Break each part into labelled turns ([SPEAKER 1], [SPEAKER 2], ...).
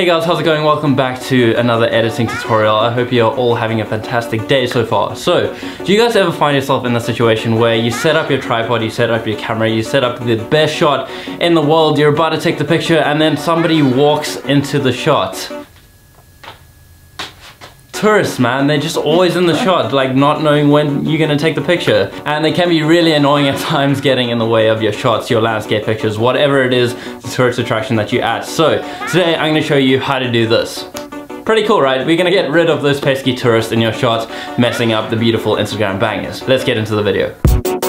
[SPEAKER 1] Hey guys, how's it going? Welcome back to another editing tutorial. I hope you're all having a fantastic day so far. So, do you guys ever find yourself in the situation where you set up your tripod, you set up your camera, you set up the best shot in the world, you're about to take the picture, and then somebody walks into the shot? Tourists, man. They're just always in the shot, like not knowing when you're gonna take the picture. And they can be really annoying at times getting in the way of your shots, your landscape pictures, whatever it is, the tourist attraction that you add. So today I'm gonna show you how to do this. Pretty cool, right? We're gonna get rid of those pesky tourists in your shots, messing up the beautiful Instagram bangers. Let's get into the video.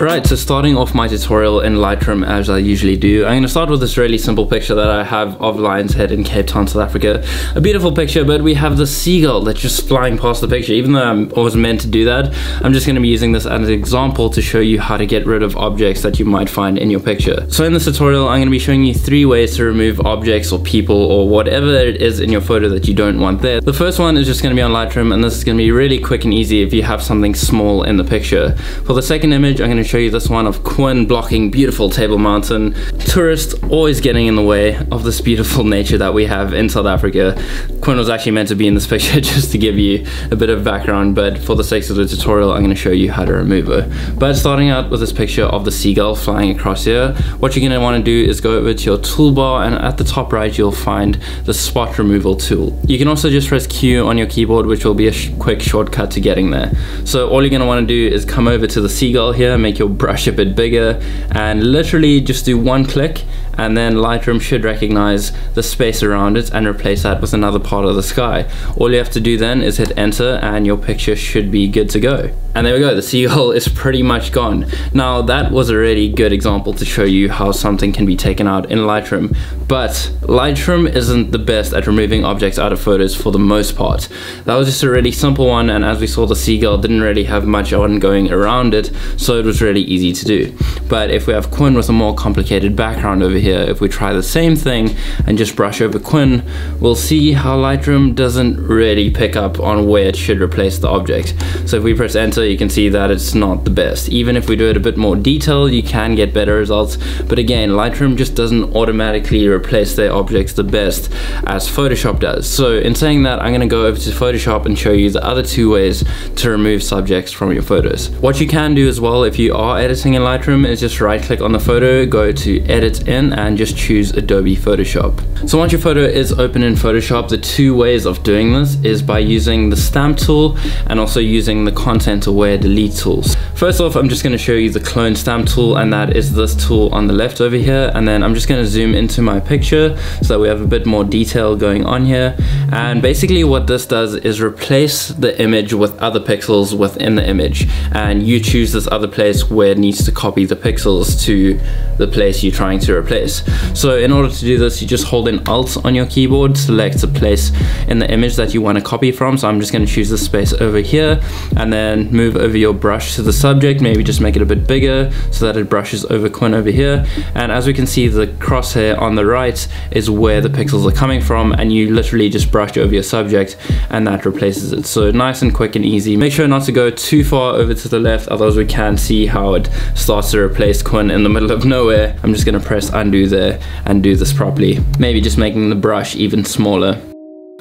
[SPEAKER 1] Right, so starting off my tutorial in Lightroom as I usually do, I'm going to start with this really simple picture that I have of Lion's Head in Cape Town, South Africa. A beautiful picture, but we have the seagull that's just flying past the picture. Even though I'm always meant to do that, I'm just going to be using this as an example to show you how to get rid of objects that you might find in your picture. So in this tutorial, I'm going to be showing you three ways to remove objects or people or whatever it is in your photo that you don't want there. The first one is just going to be on Lightroom, and this is going to be really quick and easy if you have something small in the picture. For the second image, I'm going to show you this one of Quinn blocking beautiful Table Mountain. Tourists always getting in the way of this beautiful nature that we have in South Africa. Quinn was actually meant to be in this picture just to give you a bit of background, but for the sake of the tutorial, I'm going to show you how to remove her. But starting out with this picture of the seagull flying across here, what you're going to want to do is go over to your toolbar and at the top right, you'll find the spot removal tool. You can also just press Q on your keyboard, which will be a sh quick shortcut to getting there. So all you're going to want to do is come over to the seagull here, make your brush brush a bit bigger and literally just do one click and then Lightroom should recognize the space around it and replace that with another part of the sky. All you have to do then is hit enter and your picture should be good to go. And there we go, the seagull is pretty much gone. Now that was a really good example to show you how something can be taken out in Lightroom, but Lightroom isn't the best at removing objects out of photos for the most part. That was just a really simple one and as we saw the seagull didn't really have much ongoing around it, so it was really easy to do. But if we have Quinn with a more complicated background over here, here, if we try the same thing and just brush over Quinn, we'll see how Lightroom doesn't really pick up on where it should replace the object. So if we press enter, you can see that it's not the best. Even if we do it a bit more detailed, you can get better results. But again, Lightroom just doesn't automatically replace their objects the best as Photoshop does. So in saying that, I'm gonna go over to Photoshop and show you the other two ways to remove subjects from your photos. What you can do as well if you are editing in Lightroom is just right click on the photo, go to edit in and just choose Adobe Photoshop. So once your photo is open in Photoshop, the two ways of doing this is by using the stamp tool and also using the content aware delete tools. First off, I'm just gonna show you the clone stamp tool and that is this tool on the left over here. And then I'm just gonna zoom into my picture so that we have a bit more detail going on here. And basically what this does is replace the image with other pixels within the image. And you choose this other place where it needs to copy the pixels to the place you're trying to replace So in order to do this, you just hold in Alt on your keyboard, select a place in the image that you want to copy from. So I'm just going to choose this space over here and then move over your brush to the subject, maybe just make it a bit bigger so that it brushes over Quinn over here. And as we can see, the crosshair on the right is where the pixels are coming from and you literally just brush over your subject and that replaces it. So nice and quick and easy. Make sure not to go too far over to the left, otherwise we can see how it starts to replace Quinn in the middle of nowhere. I'm just gonna press undo there and do this properly. Maybe just making the brush even smaller.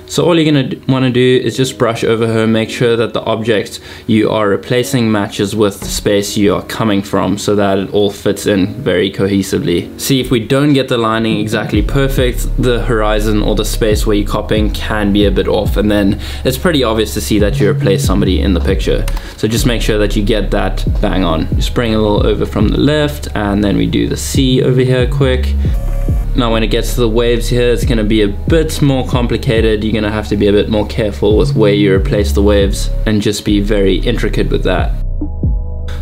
[SPEAKER 1] So all you're gonna wanna do is just brush over her, make sure that the object you are replacing matches with the space you are coming from so that it all fits in very cohesively. See if we don't get the lining exactly perfect, the horizon or the space where you're copying can be a bit off and then it's pretty obvious to see that you replace somebody in the picture. So just make sure that you get that bang on. Just a little over from the left and then we do the C over here quick. Now when it gets to the waves here, it's gonna be a bit more complicated. You're gonna have to be a bit more careful with where you replace the waves and just be very intricate with that.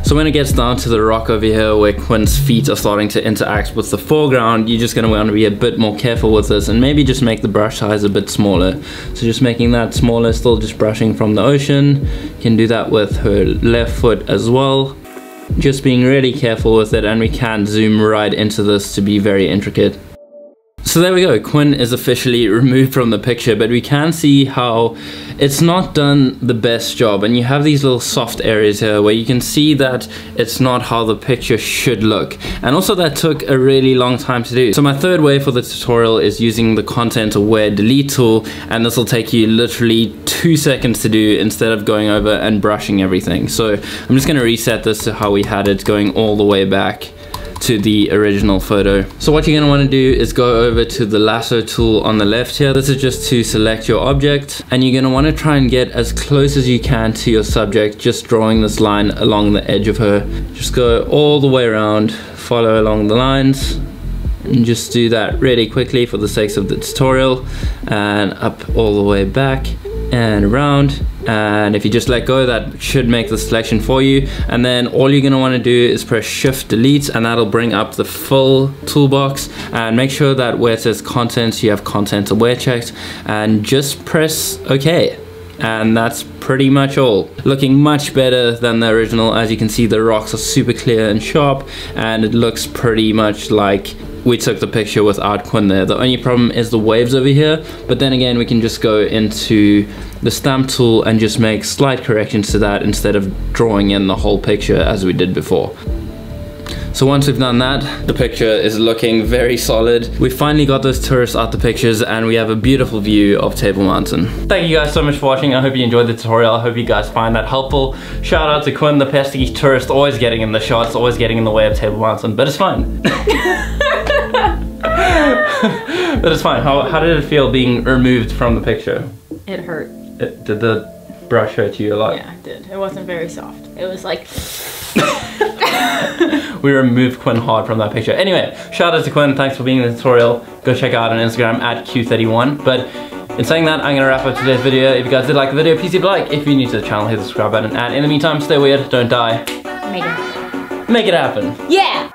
[SPEAKER 1] So when it gets down to the rock over here where Quinn's feet are starting to interact with the foreground, you're just going to want to be a bit more careful with this and maybe just make the brush size a bit smaller. So just making that smaller, still just brushing from the ocean. You can do that with her left foot as well. Just being really careful with it and we can zoom right into this to be very intricate. So there we go, Quinn is officially removed from the picture, but we can see how it's not done the best job. And you have these little soft areas here where you can see that it's not how the picture should look. And also that took a really long time to do. So my third way for the tutorial is using the content aware delete tool. And this will take you literally two seconds to do instead of going over and brushing everything. So I'm just gonna reset this to how we had it going all the way back to the original photo. So what you're gonna wanna do is go over to the lasso tool on the left here. This is just to select your object and you're gonna wanna try and get as close as you can to your subject, just drawing this line along the edge of her. Just go all the way around, follow along the lines and just do that really quickly for the sakes of the tutorial and up all the way back and around and if you just let go that should make the selection for you. And then all you're going to want to do is press shift delete and that'll bring up the full toolbox. And make sure that where it says content you have content aware checked and just press ok. And that's pretty much all. Looking much better than the original. As you can see the rocks are super clear and sharp and it looks pretty much like we took the picture with Art Quinn there. The only problem is the waves over here, but then again, we can just go into the stamp tool and just make slight corrections to that instead of drawing in the whole picture as we did before. So once we've done that, the picture is looking very solid. We finally got those tourists out the pictures and we have a beautiful view of Table Mountain. Thank you guys so much for watching. I hope you enjoyed the tutorial. I hope you guys find that helpful. Shout out to Quinn, the pesky tourist, always getting in the shots, always getting in the way of Table Mountain, but it's fine. but it's fine. How, how did it feel being removed from the picture?
[SPEAKER 2] It hurt.
[SPEAKER 1] It, did the brush hurt you a lot?
[SPEAKER 2] Yeah, it did. It wasn't very soft. It was like...
[SPEAKER 1] we removed Quinn hard from that picture. Anyway, shout out to Quinn. Thanks for being in the tutorial. Go check out on Instagram at Q31. But in saying that, I'm gonna wrap up today's video. If you guys did like the video, please leave a like. If you're new to the channel, hit the subscribe button. And in the meantime, stay weird, don't die.
[SPEAKER 2] Make it happen.
[SPEAKER 1] Make it happen.
[SPEAKER 2] Yeah!